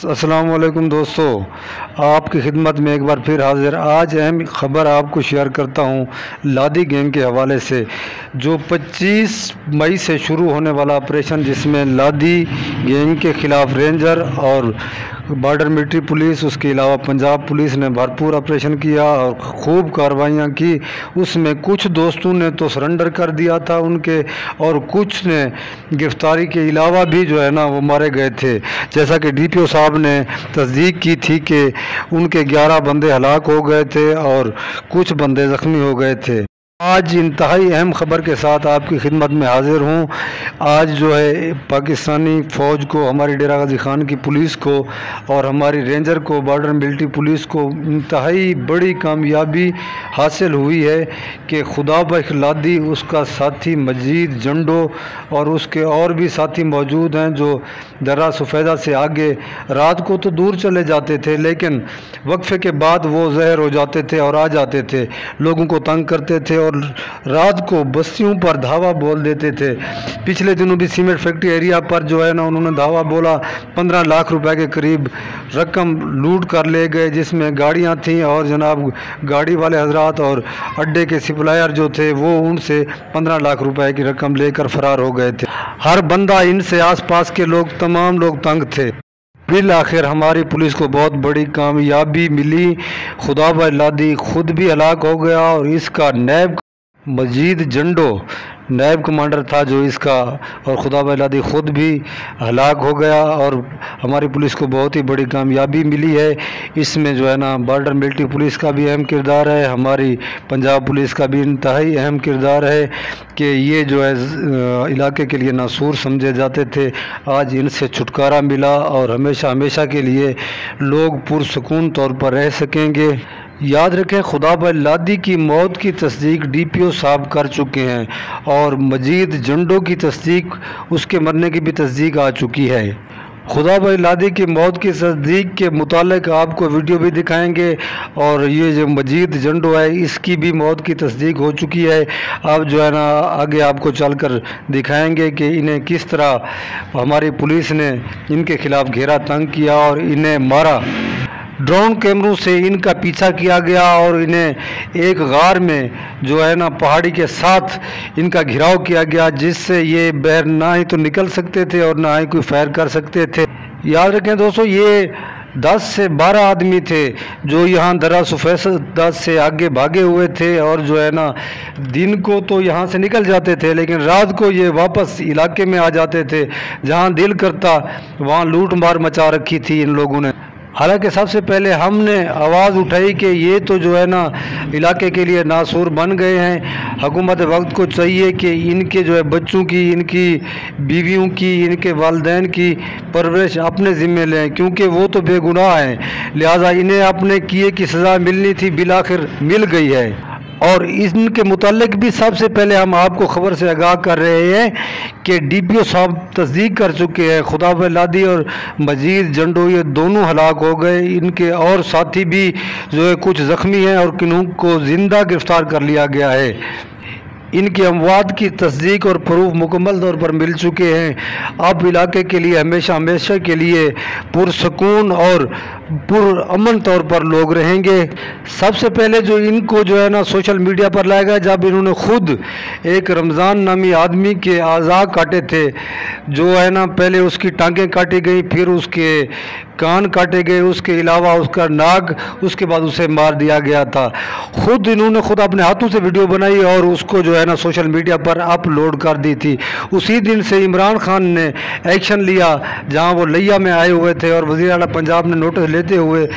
असलकुम दोस्तों, आपकी खिदमत में एक बार फिर हाजिर। आज अहम ख़बर आपको शेयर करता हूँ लादी गैंग के हवाले से, जो 25 मई से शुरू होने वाला ऑपरेशन जिसमें लादी गैंग के ख़िलाफ़ रेंजर और बॉर्डर मिलिट्री पुलिस, उसके अलावा पंजाब पुलिस ने भरपूर ऑपरेशन किया और खूब कार्रवाइयाँ की। उसमें कुछ दोस्तों ने तो सरेंडर कर दिया था उनके और कुछ ने गिरफ्तारी के अलावा भी जो है ना वो मारे गए थे। जैसा कि डीपीओ साहब ने तस्दीक की थी कि उनके 11 बंदे हलाक हो गए थे और कुछ बंदे ज़ख्मी हो गए थे। आज इंतहाई अहम ख़बर के साथ आपकी खिदमत में हाज़िर हूँ। आज जो है, पाकिस्तानी फ़ौज को, हमारी डेरा गाजी ख़ान की पुलिस को और हमारी रेंजर को, बॉर्डर मिलिट्री पुलिस को इंतहाई बड़ी कामयाबी हासिल हुई है कि खुदा बखलादी उसका साथी मजीद जंडो और उसके और भी साथी मौजूद हैं जो दर्रा सफ़ेदा से आगे रात को तो दूर चले जाते थे, लेकिन वक्फे के बाद वो जहर हो जाते थे और आ जाते थे। लोगों को तंग करते थे और और रात को बस्तियों पर धावा बोल देते थे। पिछले दिनों भी सीमेंट फैक्ट्री एरिया पर जो है ना उन्होंने धावा बोला। पंद्रह लाख रुपए के करीब रकम लूट कर ले गए, जिसमें गाड़ियाँ थीं और जनाब गाड़ी वाले हजरात और अड्डे के सप्लायर जो थे, वो उनसे पंद्रह लाख रुपए की रकम लेकर फरार हो गए थे। हर बंदा इनसे आसपास के लोग, तमाम लोग तंग थे। बिल आखिर हमारी पुलिस को बहुत बड़ी कामयाबी मिली। खुदा लादी खुद भी हलाक हो गया और इसका नैब मजीद जंडो नायब कमांडर था जो इसका और खुदा बलादी ख़ुद भी हलाक हो गया और हमारी पुलिस को बहुत ही बड़ी कामयाबी मिली है। इसमें जो है ना, बॉर्डर मिलिट्री पुलिस का भी अहम किरदार है, हमारी पंजाब पुलिस का भी इंतहाई अहम किरदार है कि ये जो है इलाके के लिए नासूर समझे जाते थे। आज इनसे छुटकारा मिला और हमेशा हमेशा के लिए लोग पुरसकून तौर पर रह सकेंगे। याद रखें, खुदा लादी की मौत की तस्दीक डी पी ओ साहब कर चुके हैं और मजीद जंडों की तस्दीक उसके मरने की भी तस्दीक आ चुकी है। खुदा लादी की मौत की तस्दीक के मुतालिक आपको वीडियो भी दिखाएँगे और ये जो मजीद जंडो है, इसकी भी मौत की तस्दीक हो चुकी है। अब जो है ना, आगे आपको चल कर दिखाएँगे कि इन्हें किस तरह हमारी पुलिस ने इनके ख़िलाफ़ घेरा तंग किया और इन्हें मारा। ड्रोन कैमरों से इनका पीछा किया गया और इन्हें एक गार में जो है ना पहाड़ी के साथ इनका घिराव किया गया, जिससे ये बहर ना ही तो निकल सकते थे और ना ही कोई फायर कर सकते थे। याद रखें दोस्तों, ये दस से बारह आदमी थे जो यहाँ दरा सफ़ैस दस से आगे भागे हुए थे और जो है ना दिन को तो यहाँ से निकल जाते थे, लेकिन रात को ये वापस इलाके में आ जाते थे, जहाँ दिल करता वहाँ लूट मार मचा रखी थी इन लोगों ने। हालाँकि सबसे पहले हमने आवाज़ उठाई कि ये तो जो है ना, इलाके के लिए नासूर बन गए हैं। हकूमत वक्त को चाहिए कि इनके जो है बच्चों की, इनकी बीवियों की, इनके वालदेन की परवरिश अपने ज़िम्मे लें, क्योंकि वो तो बेगुनाह हैं। लिहाजा इन्हें अपने किए की सज़ा मिलनी थी बिलाखिर मिल गई है। और इनके मुतलक भी सबसे पहले हम आपको ख़बर से आगाह कर रहे हैं कि डी पी ओ साहब तस्दीक कर चुके हैं। खुदा लादी और मजीद जंडो, ये दोनों हलाक हो गए। इनके और साथी भी जो है कुछ ज़ख्मी हैं और किन्हों को ज़िंदा गिरफ़्तार कर लिया गया है। इनकी अमवाद की तस्दीक और प्रूफ मुकम्मल तौर पर मिल चुके हैं। अब इलाके के लिए हमेशा हमेशा के लिए पुरसकून और पुरअमन तौर पर लोग रहेंगे। सबसे पहले जो इनको जो है ना सोशल मीडिया पर लाया गया, जब इन्होंने खुद एक रमज़ान नामी आदमी के आज़ा काटे थे, जो है ना पहले उसकी टांगें काटी गई, फिर उसके कान काटे गए, उसके अलावा उसका नाक, उसके बाद उसे मार दिया गया था। खुद इन्होंने खुद अपने हाथों से वीडियो बनाई और उसको जो है ना सोशल मीडिया पर अपलोड कर दी थी। उसी दिन से इमरान खान ने एक्शन लिया, जहाँ वो लिया में आए हुए थे और वजी पंजाब ने नोटिस लेते हुए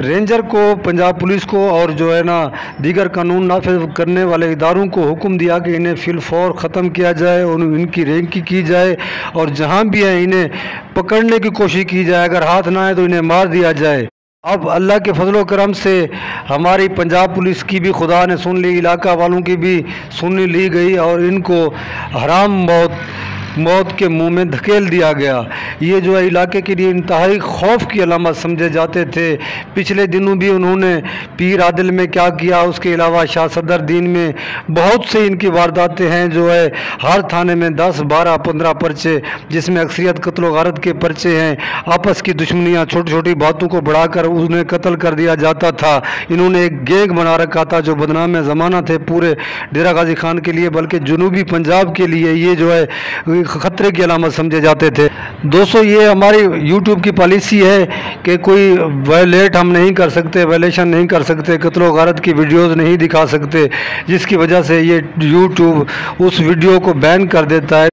रेंजर को, पंजाब पुलिस को और जो है ना, दीगर कानून नाफिज करने वाले इदारों को हुक्म दिया कि इन्हें फिलफौर ख़त्म किया जाए और इनकी रैंकी की जाए और जहाँ भी है, इन्हें पकड़ने की कोशिश की जाए। अगर हाथ ना आए तो इन्हें मार दिया जाए। अब अल्लाह के फजल करम से हमारी पंजाब पुलिस की भी खुदा ने सुन ली, इलाका वालों की भी सुन ली गई और इनको हराम मौत मौत के मुँह में धकेल दिया गया। ये जो है इलाके के लिए इंतहाई खौफ की अलामत समझे जाते थे। पिछले दिनों भी उन्होंने पीर आदिल में क्या किया, उसके अलावा शाह सदर दीन में बहुत से इनकी वारदातें हैं, जो है हर थाने में दस, बारह, पंद्रह पर्चे, जिसमें अक्सरियत कत्ल गारत के पर्चे हैं। आपस की दुश्मनियाँ छोटी छोटी बातों को बढ़ाकर उन्हें कत्ल कर दिया जाता था। इन्होंने एक गैंग बना रखा था, जो बदनाम ज़माना थे पूरे डेरा गाजी खान के लिए, बल्कि जनूबी पंजाब के लिए। ये जो है ख़तरे की अलामत समझे जाते थे। दोस्तों, ये हमारी यूट्यूब की पॉलिसी है कि कोई वायलेट हम नहीं कर सकते वायलेशन नहीं कर सकते कतलो गारत की वीडियोज़ नहीं दिखा सकते, जिसकी वजह से ये यूट्यूब उस वीडियो को बैन कर देता है।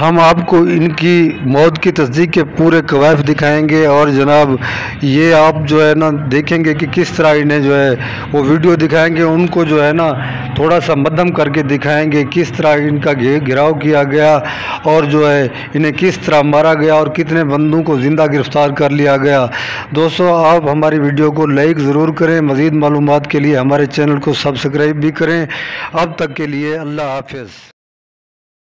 हम आपको इनकी मौत की तस्दीक के पूरे कवायफ दिखाएँगे और जनाब, ये आप जो है ना देखेंगे कि किस तरह इन्हें जो है वो वीडियो दिखाएँगे, उनको जो है ना थोड़ा सा मध्यम करके दिखाएँगे, किस तरह इनका घिराव किया गया और जो है इन्हें किस तरह मारा गया और कितने बंदों को ज़िंदा गिरफ़्तार कर लिया गया। दोस्तों, आप हमारी वीडियो को लाइक ज़रूर करें, मज़ीद मालूम के लिए हमारे चैनल को सब्सक्राइब भी करें। अब तक के लिए अल्लाह हाफिज़।